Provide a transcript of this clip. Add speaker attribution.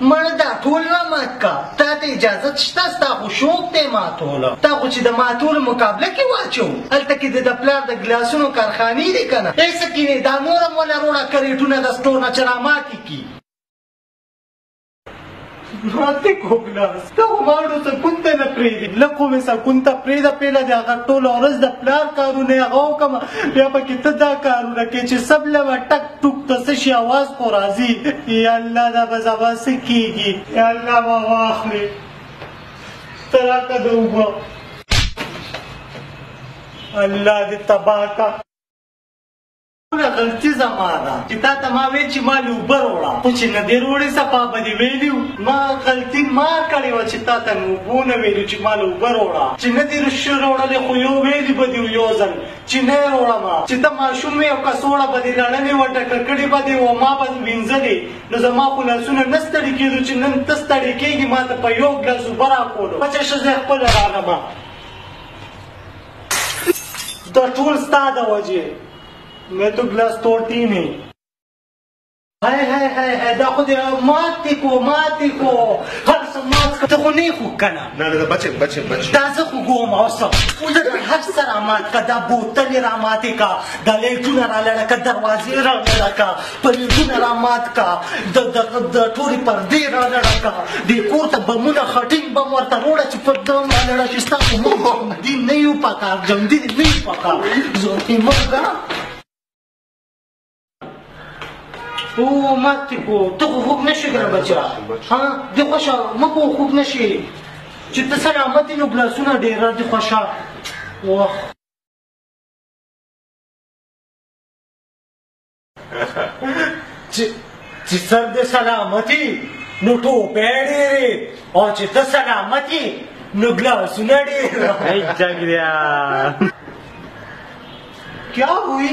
Speaker 1: مړه دا ټول را مات کا تا ته اجازه شته ستا خو شوق دی ماتوله تا خو چې د ماتولو مقابله کې واچو هلته کې د د پلار د ګلاسونو کارخانې دي که نه ای سکینې دا نور هم وله روړه کریټونه د سټور نه چې را ماتې کي ماته کو ګلاس ته ماړو ته کونته نه پریږدي له کومې سره کونته پریږده پیله د هغه ټوله ورځ د پلار کارونه هغه وکړم بیا پکې ته دا کارونه کوې چې سب له ټک ټوک ته څه شي اواز خو راځي یا الله دا به زما څه کیږي یا الله ما واخلې ته راته د اوبه الله دې تباه کا ټوله غلطي زما ده چې تا ته ما ویل چې ما لې اوبه راوړه خو چې نه دې راوړې صفا به دې ویلي ما غلطي ما کړې وه چې تا ته مې اوبو نه ویلي چې ما لې اوبه راوړه چې نه دې راوړلې خو یو ویلي به دې یو ځل چی نه یې روړم چی ته ماشوم وې او کڅوړه به دې لړلې وه ډکه کړې به دې وه ما به وینځلې نو زما خو لاسونه نه ستړي کېدو چی نن ته ستړې کېږي ماته په یو ګلاس اوبه راکولو بچه شه زه خپله راغلم دا ټول ستا د وجې مې تو ګلاس توړتی نه هاي هاي هاي هاي دا خو دې ماتې کو ماتې کو هر څه مات کړه ته خو نه یې خوږ که
Speaker 2: نه نه نه بچې بچې بچې
Speaker 1: دا زه خو ګوم او څه اوس دې هر څه رامات کړه دا بوتل یې راماتې کړه دا لایټونه رالړه کړه دروازې رالړه کړه پلیټونه رامات کړه د د ټولې پردې رالړه کړه دې کور ته بمونه خټین بم ورته روړه چې پر دم رالړه شي ستا خو موږ ژوندي نه یو پکار ژوندي نه یو پکار ژوندي موږ او مات کو ته خو خوب نشي کنه بچا ها د خوشا مکو خوب نشي چې ته سلامت نو ګلاسونه ډیر د خوشا واه چې چې سر دې سلامتي نو ټوپې ډېرې او چې ته سلامتي نو ګلاسونه ډېر هی جګړیا
Speaker 2: کیا ہوئی